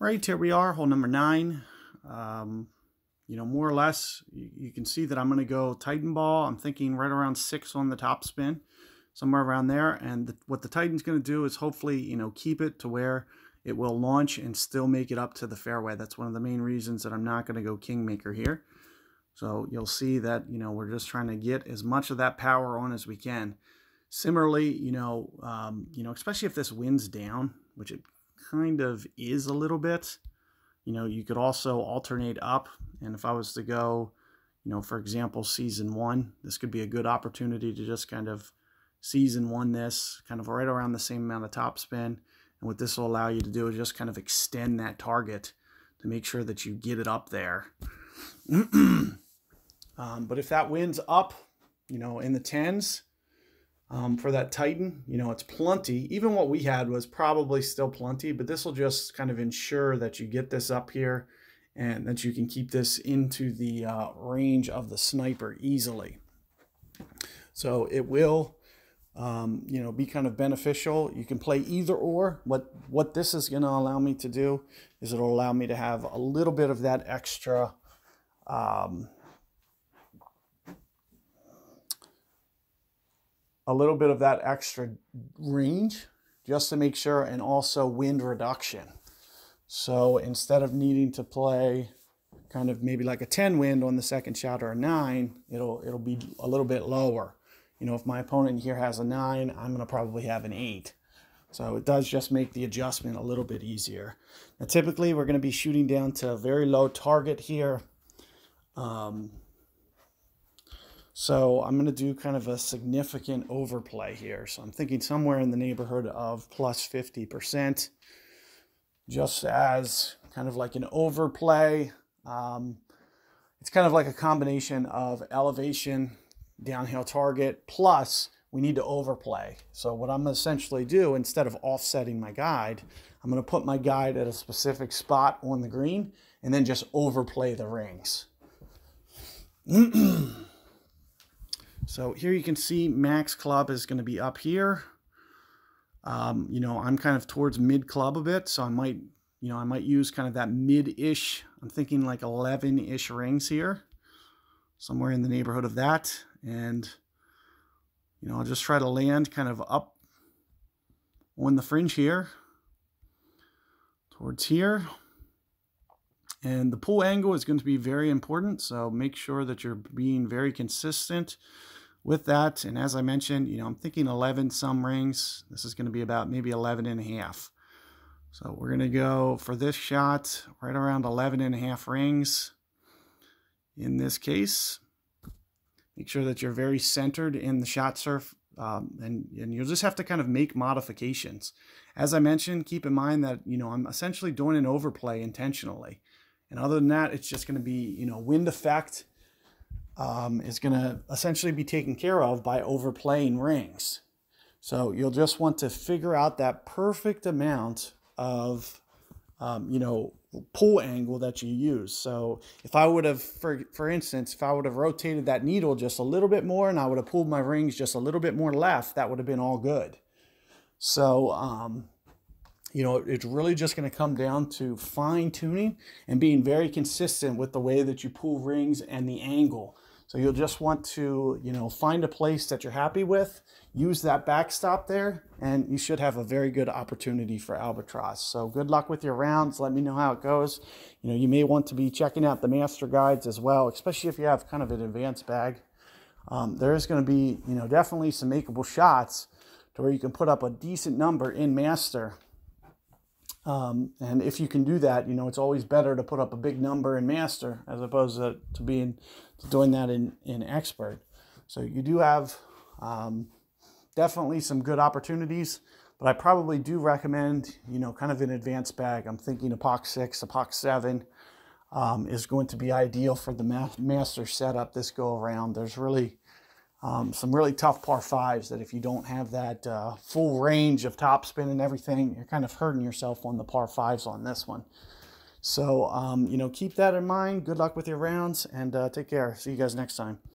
Right, here we are, hole number nine. Um, you know, more or less, you, you can see that I'm going to go Titan ball. I'm thinking right around six on the top spin, somewhere around there. And the, what the Titan's going to do is hopefully, you know, keep it to where it will launch and still make it up to the fairway. That's one of the main reasons that I'm not going to go Kingmaker here. So you'll see that, you know, we're just trying to get as much of that power on as we can. Similarly, you know, um, you know, especially if this wind's down, which it kind of is a little bit. You know, you could also alternate up. And if I was to go, you know, for example, season one, this could be a good opportunity to just kind of season one this, kind of right around the same amount of topspin. And what this will allow you to do is just kind of extend that target to make sure that you get it up there. um, but if that wins up, you know, in the tens, um, for that Titan. You know, it's plenty. Even what we had was probably still plenty, but this will just kind of ensure that you get this up here and that you can keep this into the uh, range of the sniper easily. So it will, um, you know, be kind of beneficial. You can play either or. What, what this is going to allow me to do is it'll allow me to have a little bit of that extra um, a little bit of that extra range just to make sure and also wind reduction. So instead of needing to play kind of maybe like a 10 wind on the second shot or a 9, it'll it'll be a little bit lower. You know, if my opponent here has a 9, I'm going to probably have an 8. So it does just make the adjustment a little bit easier. Now typically we're going to be shooting down to a very low target here. Um, so I'm going to do kind of a significant overplay here. So I'm thinking somewhere in the neighborhood of plus 50%, just as kind of like an overplay. Um, it's kind of like a combination of elevation, downhill target, plus we need to overplay. So what I'm going to essentially do, instead of offsetting my guide, I'm going to put my guide at a specific spot on the green and then just overplay the rings. So here you can see max club is going to be up here. Um, you know, I'm kind of towards mid club a bit, so I might, you know, I might use kind of that mid-ish. I'm thinking like 11-ish rings here, somewhere in the neighborhood of that. And, you know, I'll just try to land kind of up on the fringe here, towards here. And the pull angle is going to be very important, so make sure that you're being very consistent with that, and as I mentioned, you know, I'm thinking 11 some rings. This is going to be about maybe 11 and a half. So we're going to go for this shot right around 11 and a half rings in this case. Make sure that you're very centered in the shot surf, um, and, and you'll just have to kind of make modifications. As I mentioned, keep in mind that, you know, I'm essentially doing an overplay intentionally. And other than that, it's just going to be, you know, wind effect um, is going to essentially be taken care of by overplaying rings. So you'll just want to figure out that perfect amount of, um, you know, pull angle that you use. So if I would have, for, for instance, if I would have rotated that needle just a little bit more and I would have pulled my rings just a little bit more left, that would have been all good. So, um, you know, it's really just going to come down to fine tuning and being very consistent with the way that you pull rings and the angle. So you'll just want to, you know, find a place that you're happy with, use that backstop there, and you should have a very good opportunity for albatross. So good luck with your rounds. Let me know how it goes. You know, you may want to be checking out the master guides as well, especially if you have kind of an advanced bag. Um, there's going to be, you know, definitely some makeable shots to where you can put up a decent number in master um, and if you can do that, you know, it's always better to put up a big number in master as opposed to, to being to doing that in, in expert. So you do have um, definitely some good opportunities, but I probably do recommend, you know, kind of an advanced bag. I'm thinking Apoc 6, Apoc 7 um, is going to be ideal for the master setup this go around. There's really um, some really tough par fives that if you don't have that uh, full range of topspin and everything, you're kind of hurting yourself on the par fives on this one. So, um, you know, keep that in mind. Good luck with your rounds and uh, take care. See you guys next time.